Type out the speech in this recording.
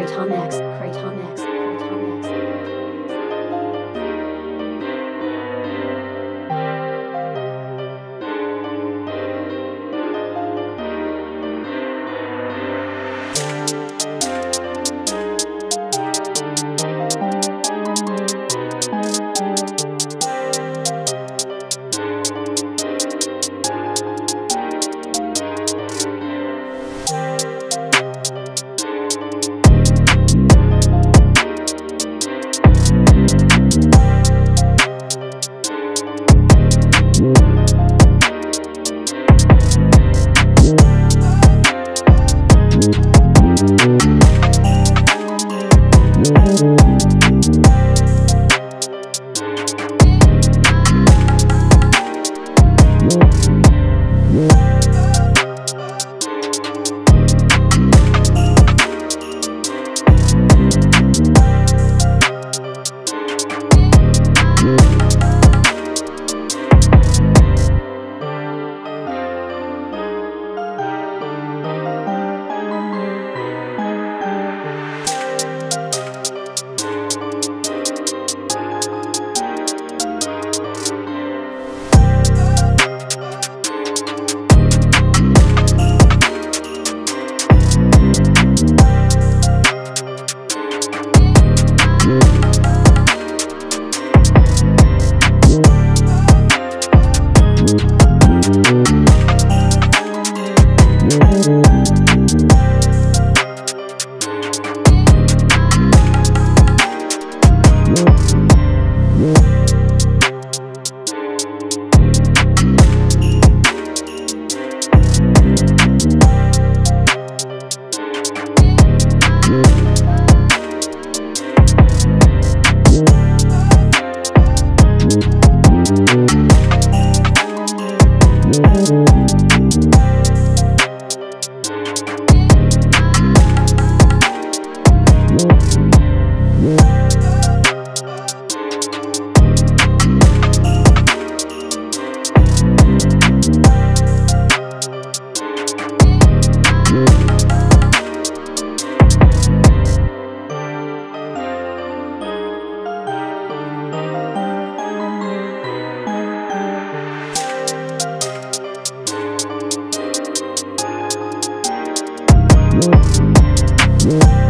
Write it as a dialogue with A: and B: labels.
A: Kraton X, Kraton X, Kraton X. Yeah.